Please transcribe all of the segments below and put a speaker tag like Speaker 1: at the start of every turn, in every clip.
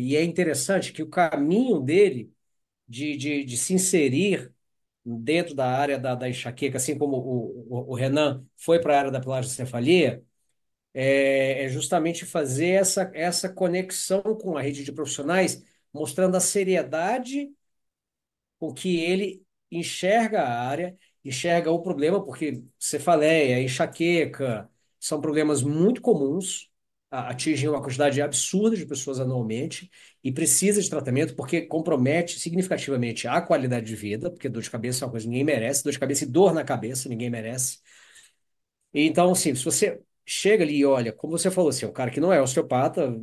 Speaker 1: E é interessante que o caminho dele de, de, de se inserir dentro da área da, da enxaqueca, assim como o, o, o Renan foi para a área da plagiocefaleia, é, é justamente fazer essa, essa conexão com a rede de profissionais, mostrando a seriedade com que ele enxerga a área, enxerga o problema, porque cefaleia, enxaqueca, são problemas muito comuns, atingem uma quantidade absurda de pessoas anualmente e precisa de tratamento porque compromete significativamente a qualidade de vida, porque dor de cabeça é uma coisa que ninguém merece, dor de cabeça e dor na cabeça ninguém merece. Então, assim, se você chega ali e olha, como você falou, assim, é cara que não é osteopata,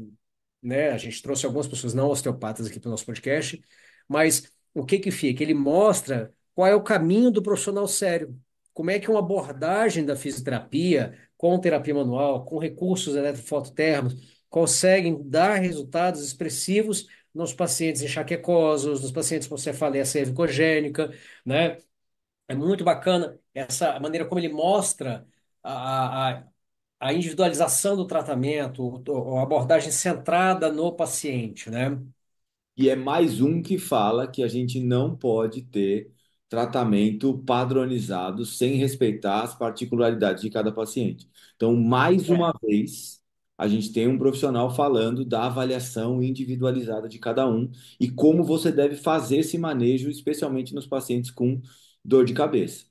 Speaker 1: né? A gente trouxe algumas pessoas não osteopatas aqui para o nosso podcast, mas o que que fica? Ele mostra qual é o caminho do profissional sério. Como é que uma abordagem da fisioterapia, com terapia manual, com recursos eletrofototérmicos, conseguem dar resultados expressivos nos pacientes enxaquecosos, nos pacientes com cefaleia cervicogênica, né? É muito bacana essa maneira como ele mostra a, a, a individualização do tratamento, a abordagem centrada no paciente, né?
Speaker 2: E é mais um que fala que a gente não pode ter tratamento padronizado sem respeitar as particularidades de cada paciente. Então, mais uma
Speaker 1: É.
Speaker 2: vez, a gente tem um profissional falando da avaliação individualizada de cada um e como você deve fazer esse manejo, especialmente nos pacientes com dor de cabeça.